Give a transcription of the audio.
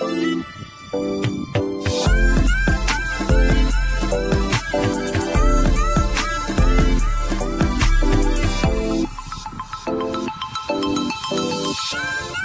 Thank Show.